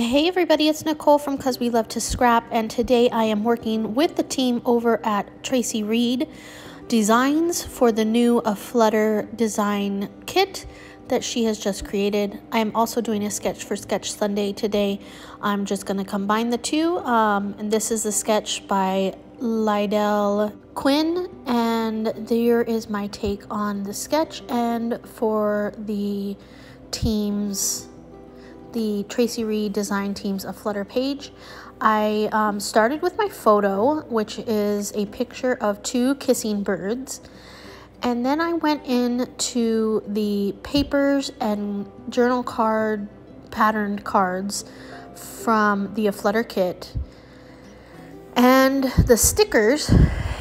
Hey everybody, it's Nicole from Cuz We Love to Scrap, and today I am working with the team over at Traci Reed Designs for the new Aflutter design kit that she has just created. I am also doing a sketch for Sketch Sunday today. I'm just going to combine the two, um, and this is a sketch by Lydell Quinn, and there is my take on the sketch and for the team's the Traci Reed design teams Aflutter page. I um, started with my photo, which is a picture of two kissing birds. And then I went into the papers and journal card patterned cards from the Aflutter kit and the stickers.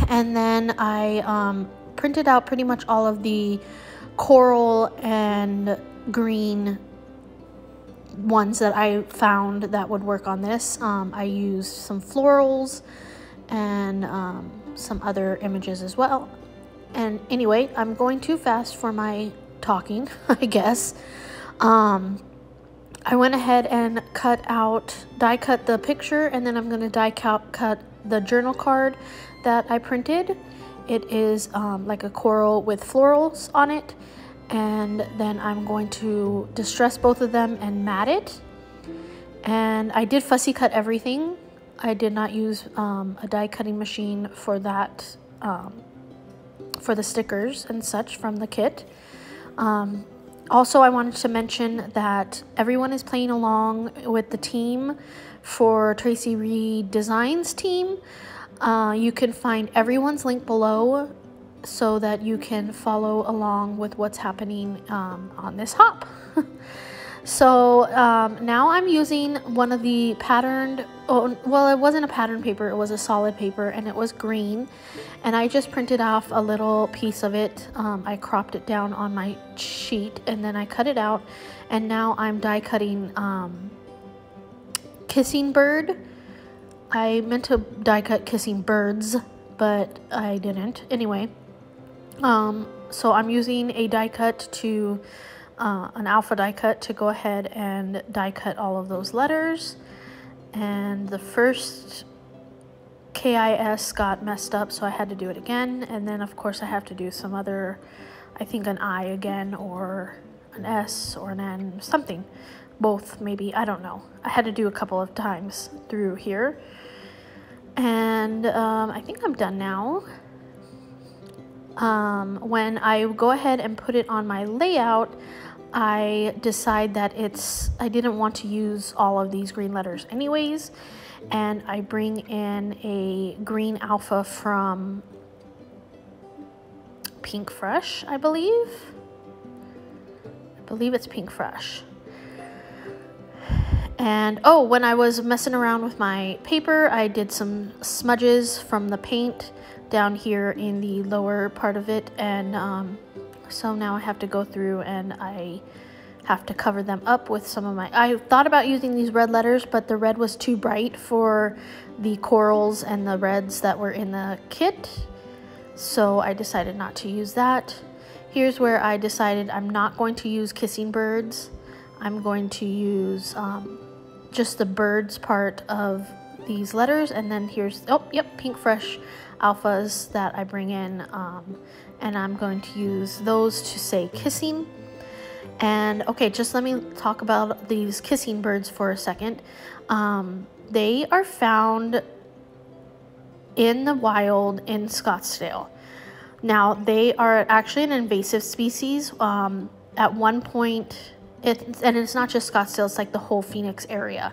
And then I um, printed out pretty much all of the coral and green ones that I found that would work on this. Um, I used some florals and um, some other images as well. And anyway, I'm going too fast for my talking, I guess. Um, I went ahead and cut out, die cut the picture, and then I'm going to die cut, the journal card that I printed. It is um, like a coral with florals on it and then I'm going to distress both of them and mat it. And I did fussy cut everything. I did not use um, a die cutting machine for that, um, for the stickers and such from the kit. Um, also, I wanted to mention that everyone is playing along with the team for Traci Reed Designs team. Uh, you can find everyone's link below so that you can follow along with what's happening um, on this hop. so um, now I'm using one of the patterned, oh, well it wasn't a pattern paper, it was a solid paper and it was green. And I just printed off a little piece of it. Um, I cropped it down on my sheet and then I cut it out. And now I'm die cutting um, Kissing Bird. I meant to die cut Kissing Birds, but I didn't. Anyway, um, so I'm using a die cut to, uh, an alpha die cut to go ahead and die cut all of those letters. And the first KIS got messed up, so I had to do it again. And then, of course, I have to do some other, I think an I again, or an S, or an N, something. Both, maybe, I don't know. I had to do a couple of times through here. And um, I think I'm done now um, when I go ahead and put it on my layout, I decide that it's, I didn't want to use all of these green letters anyways, and I bring in a green alpha from Pinkfresh, I believe. I believe it's Pinkfresh. And oh, when I was messing around with my paper, I did some smudges from the paint down here in the lower part of it and um, so now I have to go through and I have to cover them up with some of my I thought about using these red letters but the red was too bright for the corals and the reds that were in the kit so I decided not to use that. Here's where I decided I'm not going to use kissing birds. I'm going to use um, just the birds part of these letters and then here's oh yep Pinkfresh alphas that I bring in um, and I'm going to use those to say kissing. And okay, just let me talk about these kissing birds for a second. Um, they are found in the wild in Scottsdale. Now, they are actually an invasive species. Um, at one point, it, and it's not just Scottsdale, it's like the whole Phoenix area.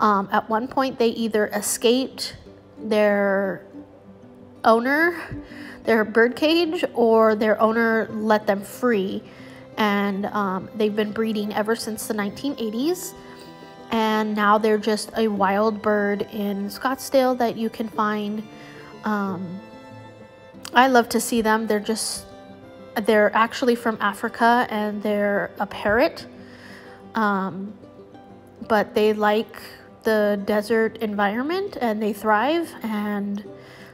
Um, at one point, they either escaped their owner, their bird cage, or their owner let them free. And um, they've been breeding ever since the 1980s. And now they're just a wild bird in Scottsdale that you can find. Um, I love to see them. They're just, they're actually from Africa and they're a parrot. Um, but they like the desert environment and they thrive and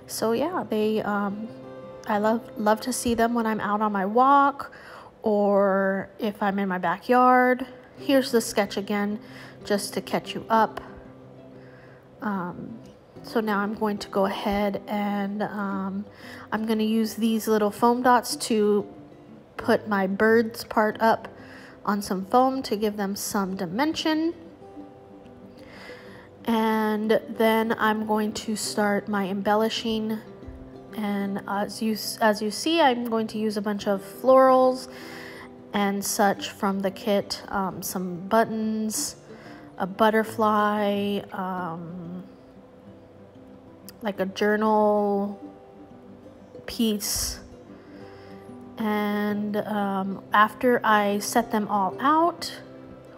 so yeah, they um, I love love to see them when I'm out on my walk or if I'm in my backyard. here's the sketch again, just to catch you up. Um, so now I'm going to go ahead and um, I'm going to use these little foam dots to put my birds part up on some foam to give them some dimension. And then I'm going to start my embellishing. And as you, as you see, I'm going to use a bunch of florals and such from the kit. Um, some buttons, a butterfly, um, like a journal piece. And um, after I set them all out,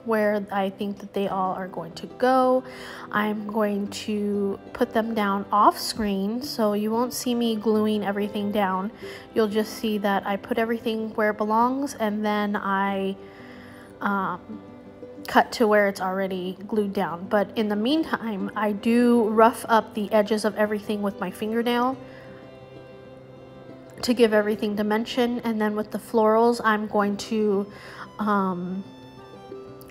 where I think that they all are going to go. I'm going to put them down off screen so you won't see me gluing everything down. You'll just see that I put everything where it belongs and then I um, cut to where it's already glued down. But in the meantime, I do rough up the edges of everything with my fingernail to give everything dimension. And then with the florals, I'm going to um,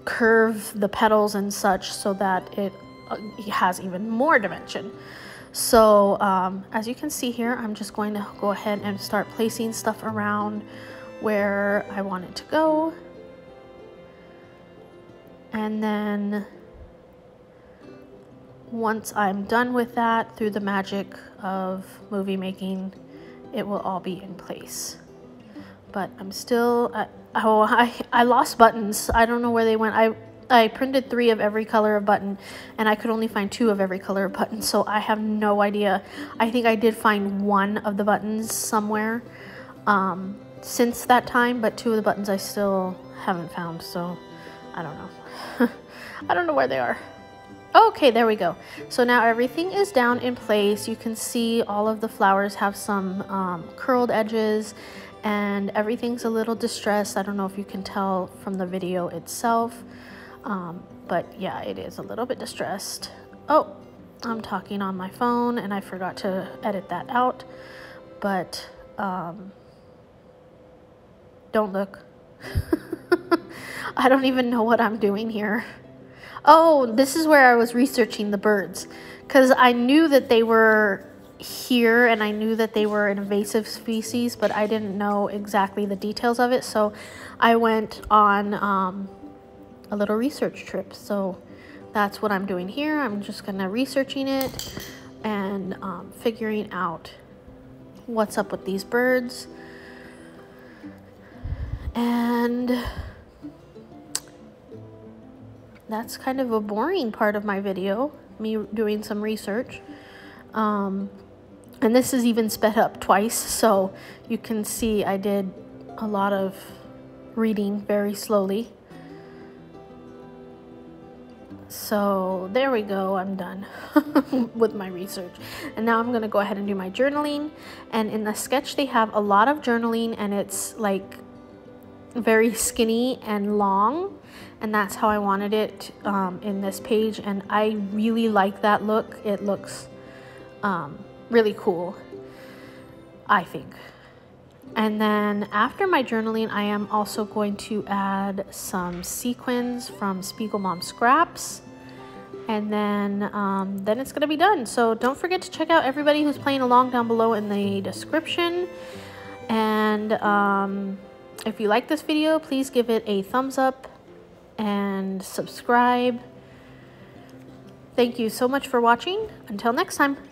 curve the petals and such so that it uh, has even more dimension. So um, as you can see here, I'm just going to go ahead and start placing stuff around where I want it to go. And then once I'm done with that, through the magic of movie making, it will all be in place. But I'm still, uh, oh, I, I lost buttons. I don't know where they went. I, I printed three of every color of button and I could only find two of every color of button. So I have no idea. I think I did find one of the buttons somewhere um, since that time, but two of the buttons I still haven't found. So I don't know. I don't know where they are. Okay, there we go. So now everything is down in place. You can see all of the flowers have some um, curled edges and everything's a little distressed. I don't know if you can tell from the video itself, um, but yeah, it is a little bit distressed. Oh, I'm talking on my phone and I forgot to edit that out, but um, don't look. I don't even know what I'm doing here. Oh, this is where I was researching the birds because I knew that they were here and I knew that they were an invasive species, but I didn't know exactly the details of it. So I went on um, a little research trip. So that's what I'm doing here. I'm just gonna researching it and um, figuring out what's up with these birds. And that's kind of a boring part of my video, me doing some research. Um, and this is even sped up twice, so you can see I did a lot of reading very slowly. So there we go, I'm done with my research. And now I'm gonna go ahead and do my journaling. And in the sketch, they have a lot of journaling and it's like very skinny and long. And that's how I wanted it um, in this page. And I really like that look. It looks um, really cool, I think. And then after my journaling, I am also going to add some sequins from Spiegel Mom Scraps. And then, um, then it's going to be done. So don't forget to check out everybody who's playing along down below in the description. And um, if you like this video, please give it a thumbs up and subscribe. Thank you so much for watching. Until next time.